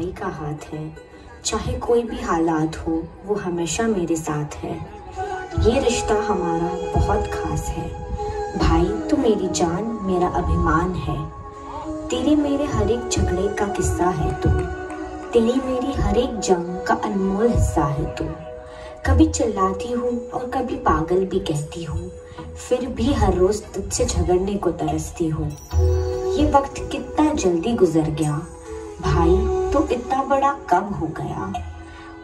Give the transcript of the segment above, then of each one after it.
भाई का हाथ है। चाहे कोई भी हालात हो, वो हमेशा मेरे साथ है। ये रिश्ता हमारा बहुत खास है। भाई तो मेरी जान, मेरा अभिमान है। तेरे मेरे हर एक झगड़े का किस्सा है तू। तेरी मेरी हर एक जंग का अनमोल हिस्सा है तू। कभी चिल्लाती हूँ और कभी पागल भी कहती हूँ। फिर भी हर रोज तुझसे झगड़ने को तरसती हूँ। ये वक्त कितना जल्दी गुजर गया। भाई तो इतना बड़ा कब हो गया?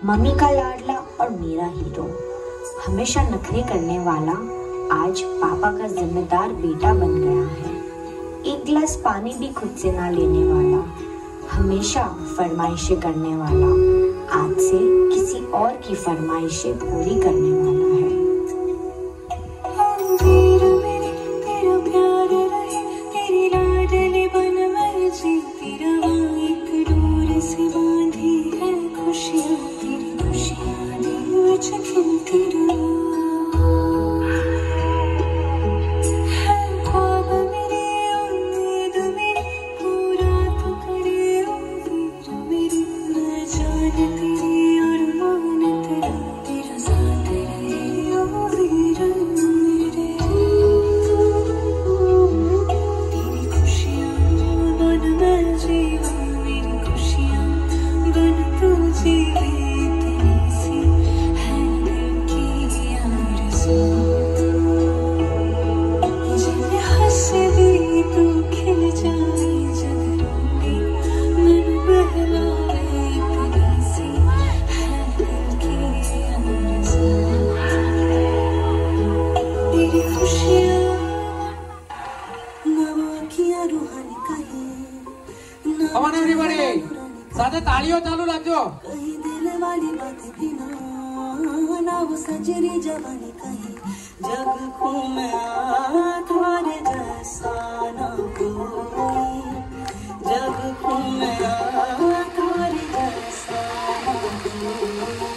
मम्मी का लाडला और मेरा हीरो हमेशा नखरे करने वाला आज पापा का जिम्मेदार बेटा बन गया है। एक गिलास पानी भी खुद से ना लेने वाला, हमेशा फरमाइशें करने वाला, आज से किसी और की फरमाइशें पूरी करने वाला। 是难记 સાથે તાળીઓ ચાલુ રાખજો કહી દિલવાળી વાત કિનો નાવ સજરી જવાની કહી જગ કો મેં તમારે જૈસા ના કોઈ જગ કો મેં તમારે જૈસા ના કોઈ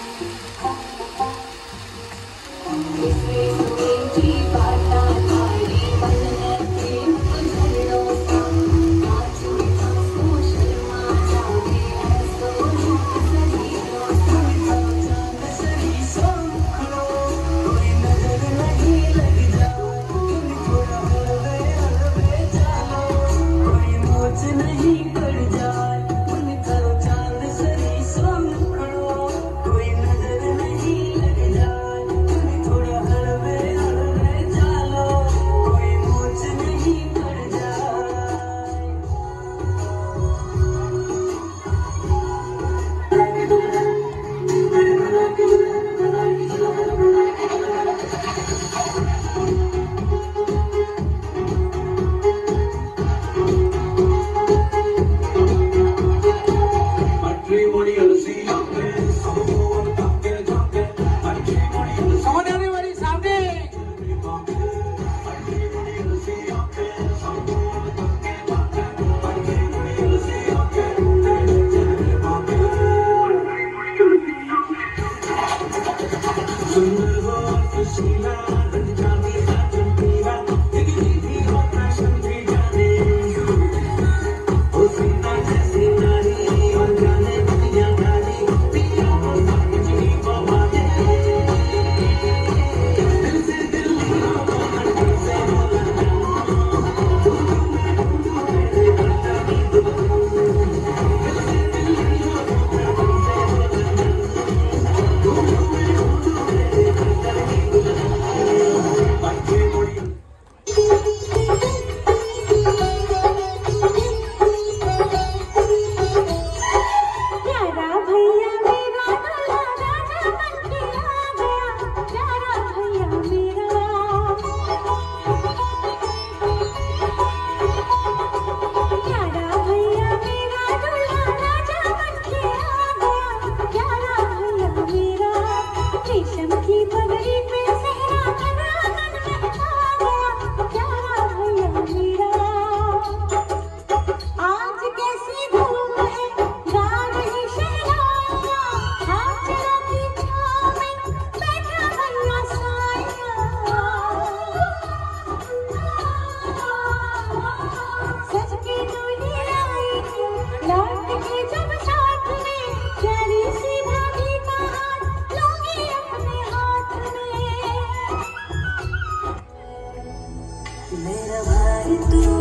si tú.